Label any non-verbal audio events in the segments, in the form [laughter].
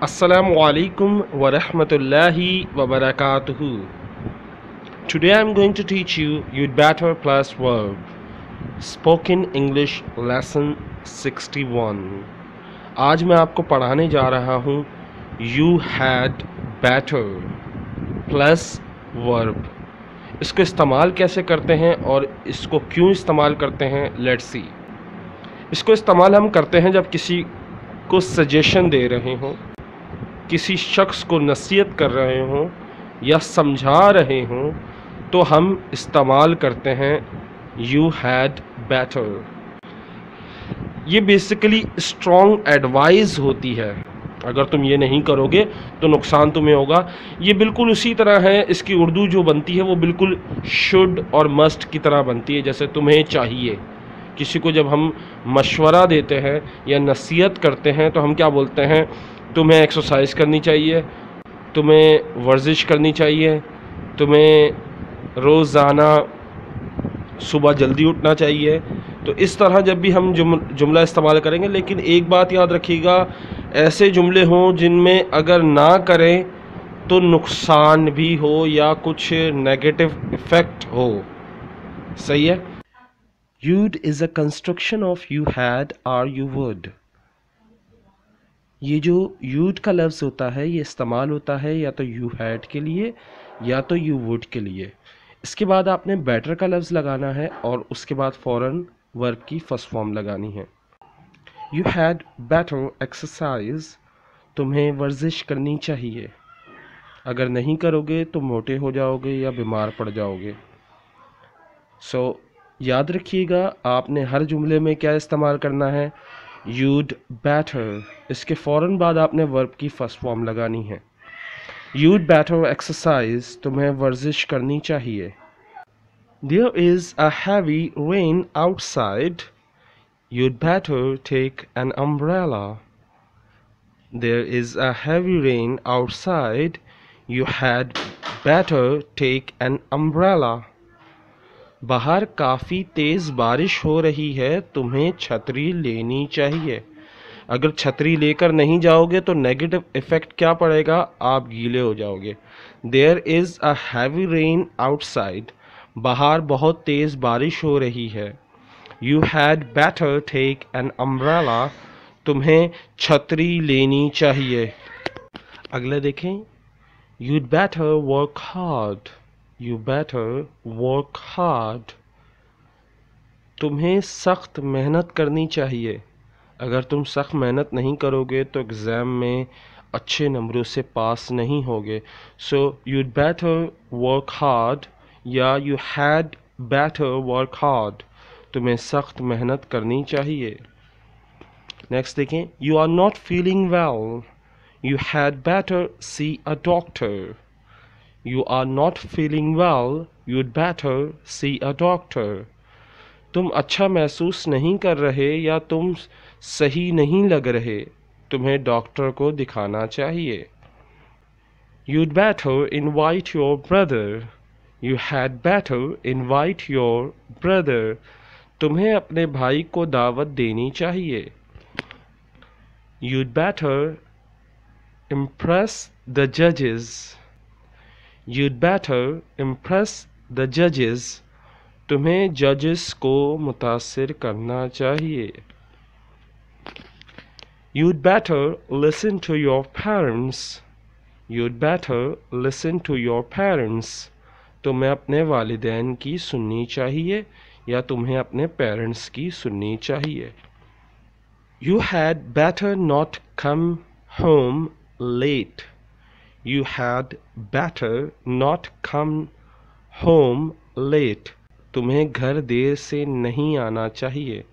Assalamualaikum wa rahmatullahi wa barakatuhu. Today I'm going to teach you You'd Better plus verb. Spoken English Lesson 61. आज मैं आपको पढ़ाने जा रहा हूँ You had better plus verb. इसको इस्तेमाल कैसे करते हैं और इसको क्यों इस्तेमाल करते हैं लेट्स सी इसको इस्तेमाल हम करते हैं जब किसी को सजेशन दे रहे हों किसी शख्स को नसीहत कर रहे हों या समझा रहे हों तो हम इस्तेमाल करते हैं यू हैड बेटर ये बेसिकली स्ट्रॉन्ग एडवाइस होती है। अगर तुम ये नहीं करोगे तो नुकसान तुम्हें होगा। ये बिल्कुल उसी तरह है, इसकी उर्दू जो बनती है, वो बिल्कुल शुड और मस्ट की तरह बनती है, जैसे तुम्हें चाहिए। किसी को जब हम मशवरा देते हैं या नसीहत करते हैं तो हम क्या बोलते हैं? तुम्हें एक्सरसाइज करनी चाहिए, तुम्हें वर्जिश करनी चाहिए, तुम्हें रोज़ाना सुबह जल्दी उठना चाहिए। तो इस तरह जब भी हम जुम, जुमला इस्तेमाल करेंगे, लेकिन एक बात याद रखिएगा, ऐसे जुमले हों जिनमें अगर ना करें तो नुकसान भी हो या कुछ नेगेटिव इफ़ेक्ट हो। सही है? You'd is a construction of you had or you would ये जो यूड का लफ्ज़ होता है ये इस्तेमाल होता है या तो यू हैड के लिए या तो यू वुड के लिए। इसके बाद आपने बेटर का लफ्ज़ लगाना है और उसके बाद फ़ौर वर्ब की फ़र्स्ट फॉर्म लगानी है। यू हैड बेटर एक्सरसाइज तुम्हें वर्जिश करनी चाहिए। अगर नहीं करोगे तो मोटे हो जाओगे या बीमार पड़ जाओगे। सो so, याद रखिएगा आपने हर जुमले में क्या इस्तेमाल करना है? यूड बैटर इसके फ़ौर बाद आपने वर्ब की फ़र्स्ट फॉर्म लगानी है। यूड बैटर एक्सरसाइज तुम्हें वर्जिश करनी चाहिए। There is a heavy rain outside you'd better take an umbrella there is a heavy rain outside you had better take an umbrella बाहर काफ़ी तेज़ बारिश हो रही है, तुम्हें छतरी लेनी चाहिए। अगर छतरी लेकर नहीं जाओगे तो नेगेटिव इफ़ेक्ट क्या पड़ेगा? आप गीले हो जाओगे। There is a heavy rain outside बाहर बहुत तेज़ बारिश हो रही है। You had better take an umbrella तुम्हें छतरी लेनी चाहिए। अगले देखें। You'd better work hard you better work hard तुम्हें सख्त मेहनत करनी चाहिए। अगर तुम सख्त मेहनत नहीं करोगे तो एग्ज़ाम में अच्छे नंबरों से पास नहीं होगे। So you better work hard या you had better work hard तुम्हें सख्त मेहनत करनी चाहिए। नेक्स्ट देखें you are not feeling well you had better see a doctor you are not feeling well you better see a doctor तुम अच्छा महसूस नहीं कर रहे या तुम सही नहीं लग रहे, तुम्हें डॉक्टर को दिखाना चाहिए। You'd in white your brother you had बैठर in white your brother तुम्हें अपने भाई को दावत देनी चाहिए। You'd batter impress the जजेज़ you'd better impress the जजेस तुम्हें जजेस को मुतासर करना चाहिए। You'd better listen to your parents you'd better listen to your parents तुम्हें अपने वालदेन की सुननी चाहिए या तुम्हें अपने पेरेंट्स की सुननी चाहिए। You had better not come home late you had better not come home late. तुम्हें घर देर से नहीं आना चाहिए।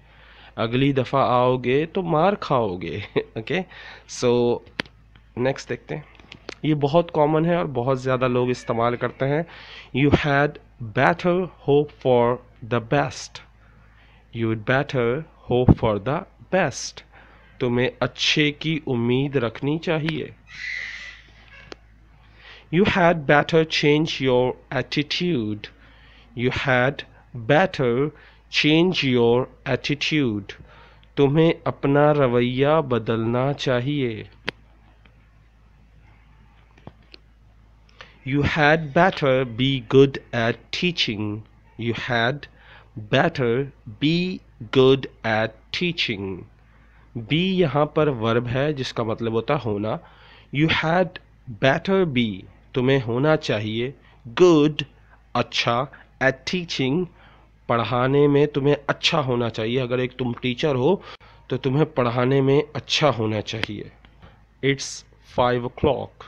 अगली दफ़ा आओगे तो मार खाओगे। ओके सो नेक्स्ट देखते हैं। ये बहुत कॉमन है और बहुत ज़्यादा लोग इस्तेमाल करते हैं। You had better hope for the best you better hope for the best तुम्हें अच्छे की उम्मीद रखनी चाहिए। You had better change your attitude. You had better change your attitude. तुम्हें अपना रवैया बदलना चाहिए You had better be good at teaching. You had better be good at teaching. Be यहाँ पर वर्ब है जिसका मतलब होता होना You had better be तुम्हें होना चाहिए गुड अच्छा एट टीचिंग पढ़ाने में तुम्हें अच्छा होना चाहिए। अगर एक तुम टीचर हो तो तुम्हें पढ़ाने में अच्छा होना चाहिए। It's five o'clock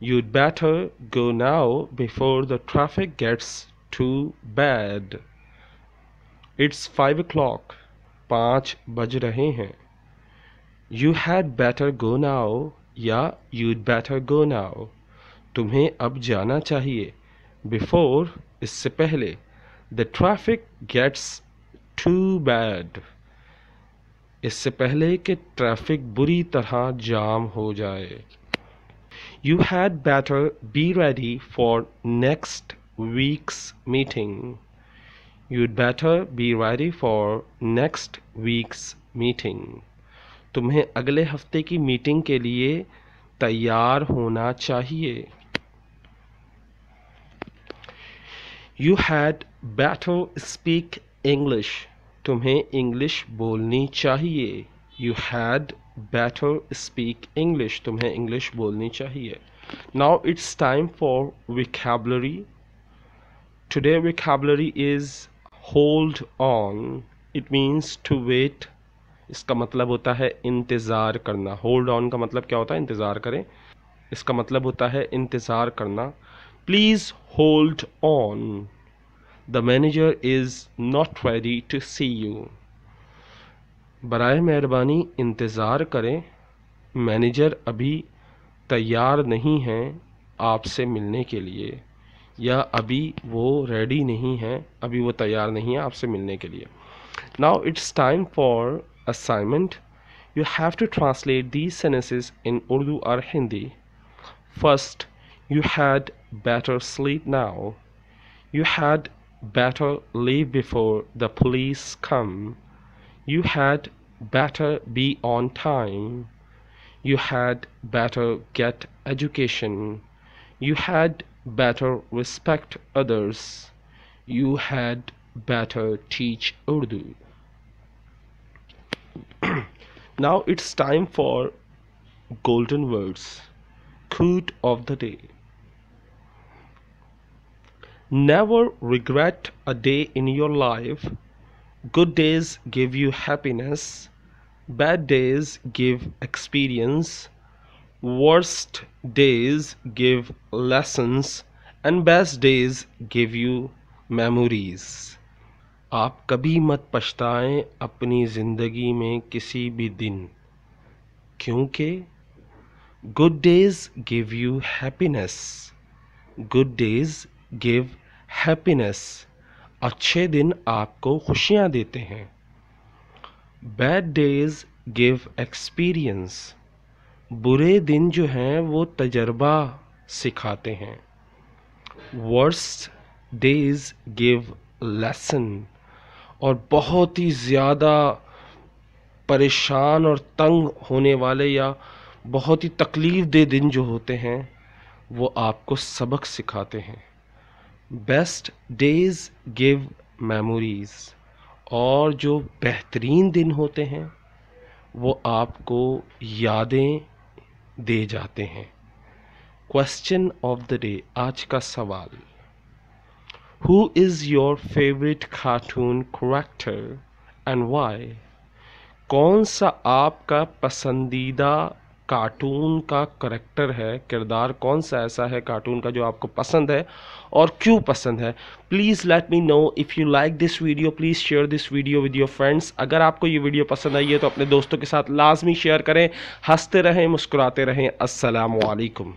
you'd better go now before the traffic gets too bad it's five o'clock पाँच बज रहे हैं। You had better go now या यूड बेटर गो नाउ तुम्हें अब जाना चाहिए। बिफोर इससे पहले the traffic gets too bad इससे पहले कि ट्रैफ़िक बुरी तरह जाम हो जाए। You had better be ready for next week's meeting you'd better be ready for next week's meeting तुम्हें अगले हफ़्ते की मीटिंग के लिए तैयार होना चाहिए। You had better speak English तुम्हें इंग्लिश बोलनी चाहिए. You had better speak English तुम्हें इंग्लिश बोलनी चाहिए. Now it's time for vocabulary today vocabulary is hold on it means to wait इसका मतलब होता है इंतज़ार करना. होल्ड ऑन का मतलब क्या होता है? इंतज़ार करें. इसका मतलब होता है इंतज़ार करना. Please hold on the manager is not ready to see you बर मेहरबानी, इंतज़ार करें। मैनेजर अभी तैयार नहीं हैं आपसे मिलने के लिए। या अभी वो रेडी नहीं हैं, अभी वो तैयार नहीं है आपसे मिलने के लिए। Now it's time for assignment. You have to translate these sentences in Urdu or Hindi. First, you had better sleep now. You had better leave before the police come. You had better be on time. You had better get education. You had better respect others. You had better teach Urdu. [clears throat] Now it's time for golden words. Quote of the day never regret a day in your life good days give you happiness bad days give experience worst days give lessons and best days give you memories आप कभी मत पछताएं अपनी ज़िंदगी में किसी भी दिन क्योंकि good days give you happiness good days give happiness अच्छे दिन आपको खुशियाँ देते हैं। बैड डेज़ गिव एक्सपीरियंस बुरे दिन जो हैं, वो तजर्बा सिखाते हैं। वर्स्ट डेज़ गिव लेसन और बहुत ही ज़्यादा परेशान और तंग होने वाले या बहुत ही तकलीफ़ दे दिन जो होते हैं, वो आपको सबक सिखाते हैं। बेस्ट डेज़ गिव मेमोरीज़ और जो बेहतरीन दिन होते हैं, वो आपको यादें दे जाते हैं। क्वेश्चन ऑफ़ द डे आज का सवाल। Who is your favourite cartoon character and why कौन सा आपका पसंदीदा कार्टून का करेक्टर है, किरदार कौन सा ऐसा है कार्टून का जो आपको पसंद है और क्यों पसंद है। Please let me know if you like this video please share this video with your friends अगर आपको ये वीडियो पसंद आई है तो अपने दोस्तों के साथ लाजमी शेयर करें, हँसते रहें, मुस्कुराते रहें। असलकुम